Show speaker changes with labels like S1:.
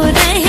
S1: i ahora es